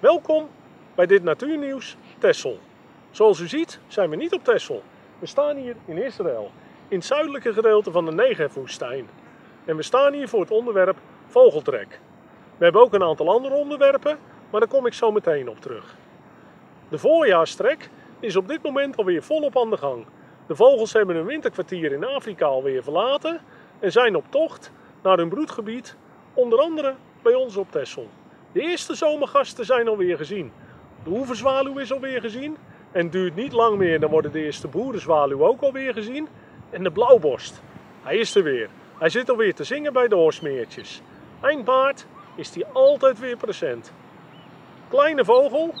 Welkom bij dit natuurnieuws Tessel. Zoals u ziet zijn we niet op Tessel. We staan hier in Israël, in het zuidelijke gedeelte van de Negev-woestijn. En we staan hier voor het onderwerp vogeltrek. We hebben ook een aantal andere onderwerpen, maar daar kom ik zo meteen op terug. De voorjaarstrek is op dit moment alweer volop aan de gang. De vogels hebben hun winterkwartier in Afrika alweer verlaten en zijn op tocht naar hun broedgebied, onder andere bij ons op Texel. De eerste zomergasten zijn alweer gezien. De oeverzwaluw is alweer gezien. En duurt niet lang meer, dan worden de eerste boerenzwaluw ook alweer gezien. En de blauwborst, hij is er weer. Hij zit alweer te zingen bij de horsmeertjes. Eind maart is hij altijd weer present. Kleine vogel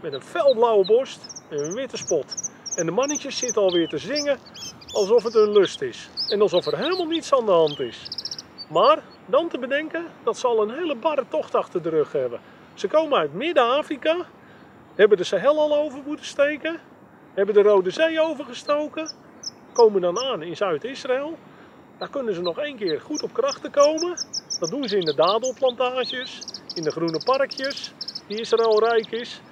met een felblauwe borst en een witte spot. En de mannetjes zitten alweer te zingen alsof het een lust is. En alsof er helemaal niets aan de hand is. Maar dan te bedenken dat ze al een hele barre tocht achter de rug hebben. Ze komen uit Midden-Afrika, hebben de Sahel al over moeten steken, hebben de Rode Zee overgestoken, komen dan aan in Zuid-Israël. Daar kunnen ze nog één keer goed op krachten komen. Dat doen ze in de dadelplantages, in de groene parkjes, die Israël rijk is.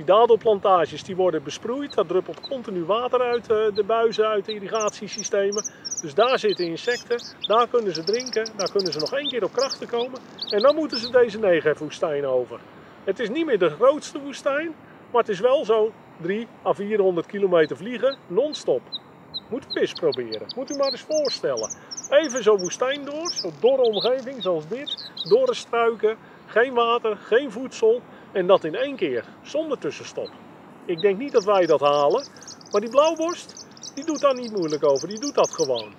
Die dadelplantages die worden besproeid, daar druppelt continu water uit eh, de buizen, uit de irrigatiesystemen. Dus daar zitten insecten, daar kunnen ze drinken, daar kunnen ze nog één keer op krachten komen. En dan moeten ze deze Negev-woestijn over. Het is niet meer de grootste woestijn, maar het is wel zo 3 à 400 kilometer vliegen non-stop. Moet u proberen, moet u maar eens voorstellen. Even zo'n woestijn door, zo'n dorre omgeving zoals dit, dorre struiken, geen water, geen voedsel. En dat in één keer, zonder tussenstop. Ik denk niet dat wij dat halen, maar die blauwborst, die doet daar niet moeilijk over, die doet dat gewoon.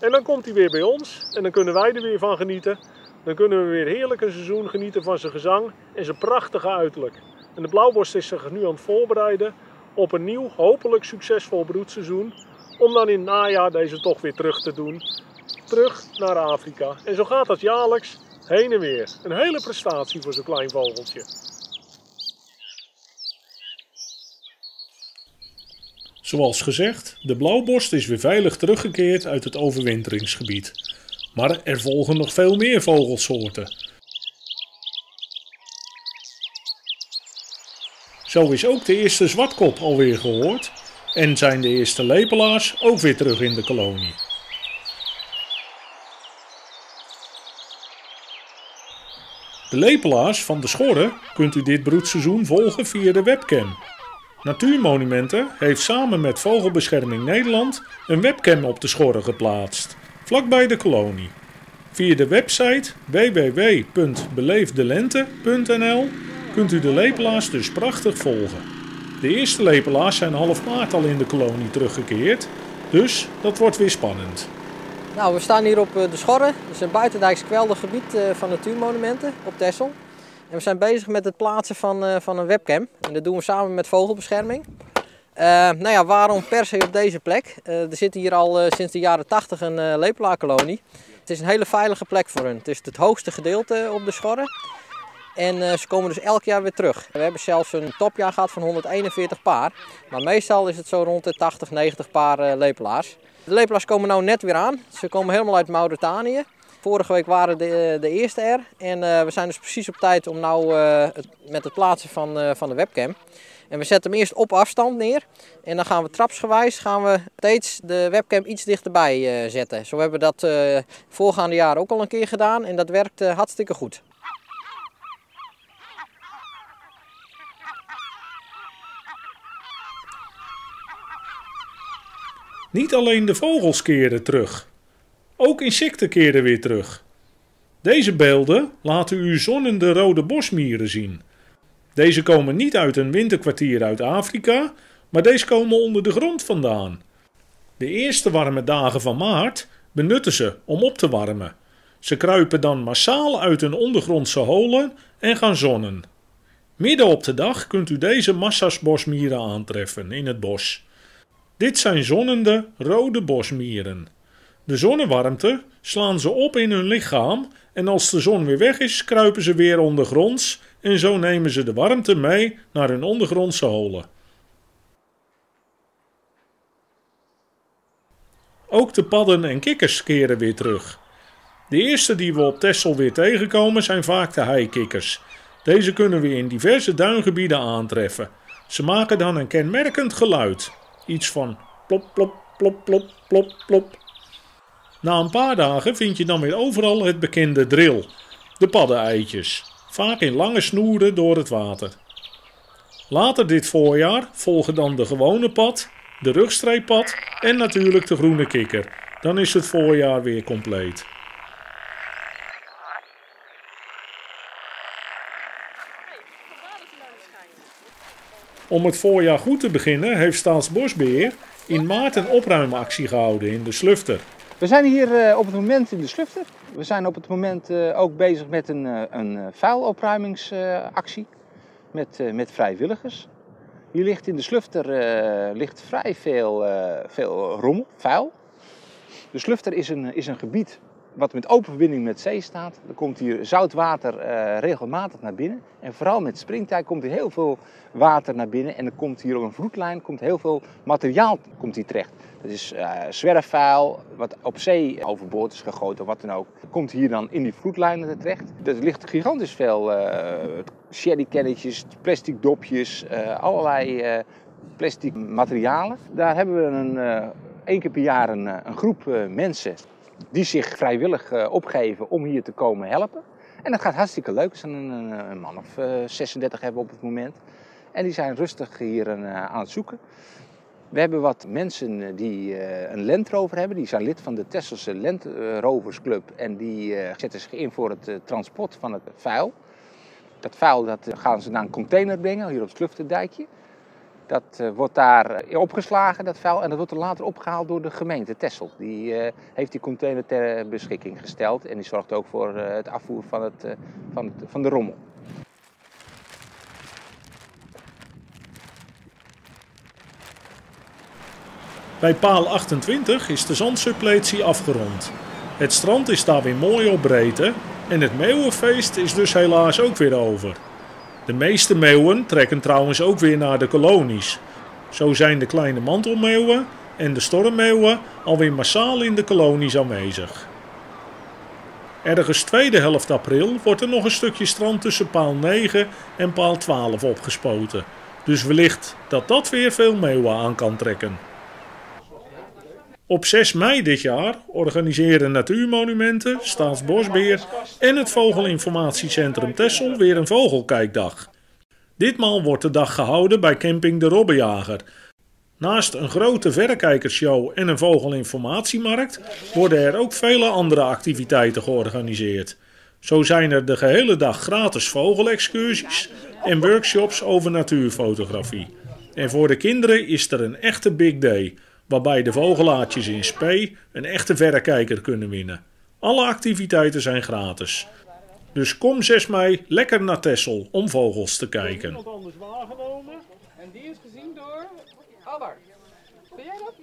En dan komt hij weer bij ons en dan kunnen wij er weer van genieten. Dan kunnen we weer heerlijk een seizoen genieten van zijn gezang en zijn prachtige uiterlijk. En de blauwborst is zich nu aan het voorbereiden op een nieuw, hopelijk succesvol broedseizoen. Om dan in het najaar deze toch weer terug te doen. Terug naar Afrika. En zo gaat dat jaarlijks heen en weer. Een hele prestatie voor zo'n klein vogeltje. Zoals gezegd, de blauwborst is weer veilig teruggekeerd uit het overwinteringsgebied. Maar er volgen nog veel meer vogelsoorten. Zo is ook de eerste zwartkop alweer gehoord en zijn de eerste lepelaars ook weer terug in de kolonie. De lepelaars van de schorren kunt u dit broedseizoen volgen via de webcam. Natuurmonumenten heeft samen met Vogelbescherming Nederland een webcam op de schorren geplaatst, vlakbij de kolonie. Via de website www.beleefdelente.nl kunt u de lepelaars dus prachtig volgen. De eerste lepelaars zijn half maart al in de kolonie teruggekeerd, dus dat wordt weer spannend. Nou, we staan hier op eh, de Schorren. Dat is een buitendijks kweldergebied eh, van natuurmonumenten op Texel. En we zijn bezig met het plaatsen van, uh, van een webcam. En dat doen we samen met Vogelbescherming. Uh, nou ja, waarom per se op deze plek? Uh, er zit hier al sinds de jaren 80 een lepelaarkolonie. Het is een hele veilige plek voor hen. Het is het hoogste gedeelte op de schorren. En ze komen dus elk jaar weer terug. We hebben zelfs een topjaar gehad van 141 paar. Maar meestal is het zo rond de 80, 90 paar lepelaars. De lepelaars komen nu net weer aan. Ze komen helemaal uit Mauritanië. Vorige week waren de, de eerste er. En uh, we zijn dus precies op tijd om nou uh, het, met het plaatsen van, van de webcam. En we zetten hem eerst op afstand neer. En dan gaan we trapsgewijs gaan we steeds de webcam iets dichterbij zetten. Zo hebben we dat voorgaande jaren ook al een keer gedaan. En dat werkt hartstikke goed. Niet alleen de vogels keren terug. Ook insecten keren weer terug. Deze beelden laten u zonnende rode bosmieren zien. Deze komen niet uit een winterkwartier uit Afrika, maar deze komen onder de grond vandaan. De eerste warme dagen van maart benutten ze om op te warmen. Ze kruipen dan massaal uit hun ondergrondse holen en gaan zonnen. Midden op de dag kunt u deze massa's bosmieren aantreffen in het bos. Dit zijn zonnende rode bosmieren. De zonnewarmte slaan ze op in hun lichaam en als de zon weer weg is, kruipen ze weer ondergronds en zo nemen ze de warmte mee naar hun ondergrondse holen. Ook de padden en kikkers keren weer terug. De eerste die we op Texel weer tegenkomen zijn vaak de heikikkers. Deze kunnen we in diverse duingebieden aantreffen. Ze maken dan een kenmerkend geluid. Iets van plop, plop, plop, plop, plop, plop. Na een paar dagen vind je dan weer overal het bekende drill, de paddeneitjes, vaak in lange snoeren door het water. Later dit voorjaar volgen dan de gewone pad, de rugstreeppad en natuurlijk de groene kikker. Dan is het voorjaar weer compleet. Om het voorjaar goed te beginnen heeft Staatsbosbeheer in maart een opruimactie gehouden in de Slufter. We zijn hier eh, op het moment in de Slufter. We zijn op het moment eh, ook bezig met een, uh, een vuilopruimingsactie met, met vrijwilligers. Hier ligt in de Slufter ligt vrij veel, veel rommel, vuil. De Slufter is een, is een gebied wat met open verbinding met zee staat. Er komt hier zoutwater uh, regelmatig naar binnen. En vooral met springtijd komt er heel veel water naar binnen. En er komt hier op een vloedlijn komt heel veel materiaal komt hier terecht. Dat is uh, zwerfvuil, wat op zee overboord is of wat dan ook. Komt hier dan in die vloedlijnen terecht. Er ligt gigantisch veel uh, plastic dopjes, allerlei plastic materialen. Daar hebben we een, één keer per jaar een, een groep mensen die zich vrijwillig uh, opgeven om hier te komen helpen. En dat gaat hartstikke leuk. Er zijn een, een man of uh, eh, 36 hebben op het moment. En die zijn rustig hier uh, aan het zoeken. We hebben wat mensen die een Land Rover hebben. Die zijn lid van de Tesselse Land Rovers Club. En die zetten zich in voor het transport van het vuil. Dat vuil dat, gaan ze naar een container brengen, hier op het Slufterdijkje. Dat uh, wordt daar eh, opgeslagen, dat vuil, en dat wordt er later opgehaald door de gemeente Tessel. Die uh, heeft die container ter beschikking gesteld en die zorgt ook voor het afvoer van, het, van, het, van de rommel. Bij paal 28 is de zandsuppletie afgerond. Het strand is daar weer mooi op breedte en het meeuwenfeest is dus helaas ook weer over. De meeste meeuwen trekken trouwens ook weer naar de kolonies. Zo zijn de kleine mantelmeeuwen en de stormmeeuwen alweer massaal in de kolonies aanwezig. Ergens tweede helft april wordt er nog een stukje strand tussen paal 9 en paal 12 opgespoten. Dus wellicht dat dat weer veel meeuwen aan kan trekken. Op 6 mei dit jaar organiseren Natuurmonumenten, Staatsbosbeheer en het Vogelinformatiecentrum Tessel weer een vogelkijkdag. Ditmaal wordt de dag gehouden bij camping De Robbejager. Naast een grote verrekijkershow en een vogelinformatiemarkt worden er ook vele andere activiteiten georganiseerd. Zo zijn er de gehele dag gratis vogelexcursies en workshops over natuurfotografie. En voor de kinderen is er een echte big day waarbij de vogelaartjes in Spee een echte verrekijker kunnen winnen. Alle activiteiten zijn gratis. Dus kom 6 mei lekker naar Tessel om vogels te kijken. Iemand anders waargenomen? En die is gezien door Aller. Ben jij dat?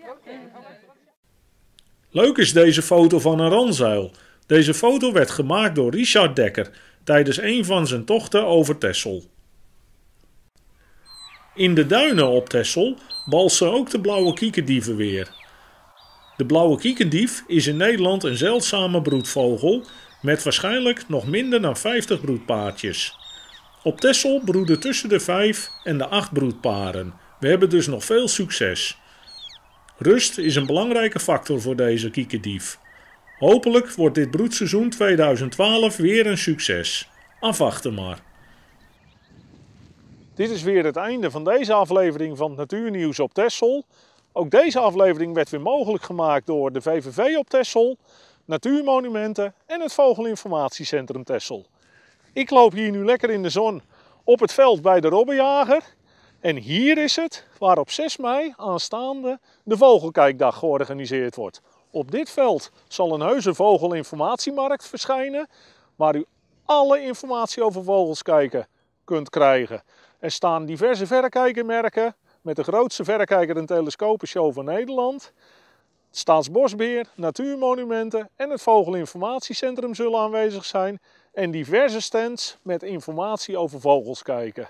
Leuk is deze foto van een ranzuil. Deze foto werd gemaakt door Richard Dekker tijdens een van zijn tochten over Tessel. In de duinen op Tessel balsen ook de blauwe kiekendieven weer. De blauwe kiekendief is in Nederland een zeldzame broedvogel met waarschijnlijk nog minder dan 50 broedpaardjes. Op Tessel broeden tussen de 5 en de 8 broedparen. We hebben dus nog veel succes. Rust is een belangrijke factor voor deze kiekendief. Hopelijk wordt dit broedseizoen 2012 weer een succes. Afwachten maar. Dit is weer het einde van deze aflevering van Natuurnieuws op Tessel. Ook deze aflevering werd weer mogelijk gemaakt door de VVV op Tessel, Natuurmonumenten en het Vogelinformatiecentrum Tessel. Ik loop hier nu lekker in de zon op het veld bij de Robbenjager. En hier is het waar op 6 mei aanstaande de Vogelkijkdag georganiseerd wordt. Op dit veld zal een heuse vogelinformatiemarkt verschijnen, waar u alle informatie over vogels kijken kunt krijgen. Er staan diverse verrekijkermerken met de grootste verrekijker en telescopenshow van Nederland. Staatsbosbeheer, natuurmonumenten en het Vogelinformatiecentrum zullen aanwezig zijn. En diverse stands met informatie over vogels kijken.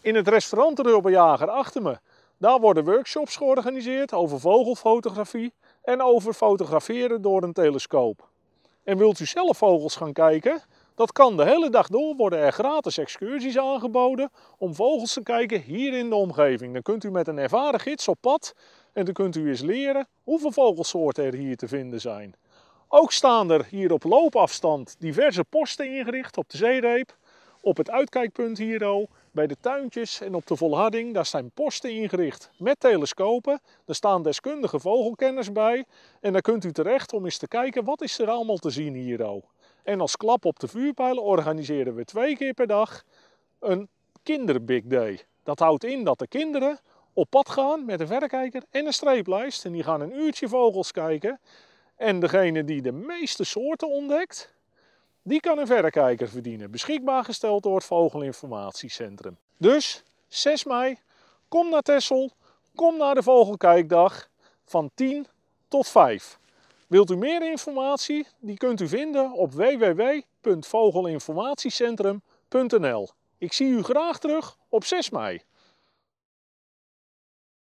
In het restaurant de Rubberjager achter me, daar worden workshops georganiseerd over vogelfotografie en over fotograferen door een telescoop. En wilt u zelf vogels gaan kijken? Dat kan de hele dag door, worden er gratis excursies aangeboden om vogels te kijken hier in de omgeving. Dan kunt u met een ervaren gids op pad en dan kunt u eens leren hoeveel vogelsoorten er hier te vinden zijn. Ook staan er hier op loopafstand diverse posten ingericht op de zeereep. Op het uitkijkpunt hier al, bij de tuintjes en op de volharding, daar zijn posten ingericht met telescopen. Er staan deskundige vogelkenners bij en daar kunt u terecht om eens te kijken wat is er allemaal te zien hier. En als klap op de vuurpijlen organiseren we twee keer per dag een kinderbig day. Dat houdt in dat de kinderen op pad gaan met een verrekijker en een streeplijst. En die gaan een uurtje vogels kijken. En degene die de meeste soorten ontdekt, die kan een verrekijker verdienen. Beschikbaar gesteld door het Vogelinformatiecentrum. Dus 6 mei, kom naar Tessel, kom naar de Vogelkijkdag van 10 tot 5. Wilt u meer informatie? Die kunt u vinden op www.vogelinformatiecentrum.nl. Ik zie u graag terug op 6 mei.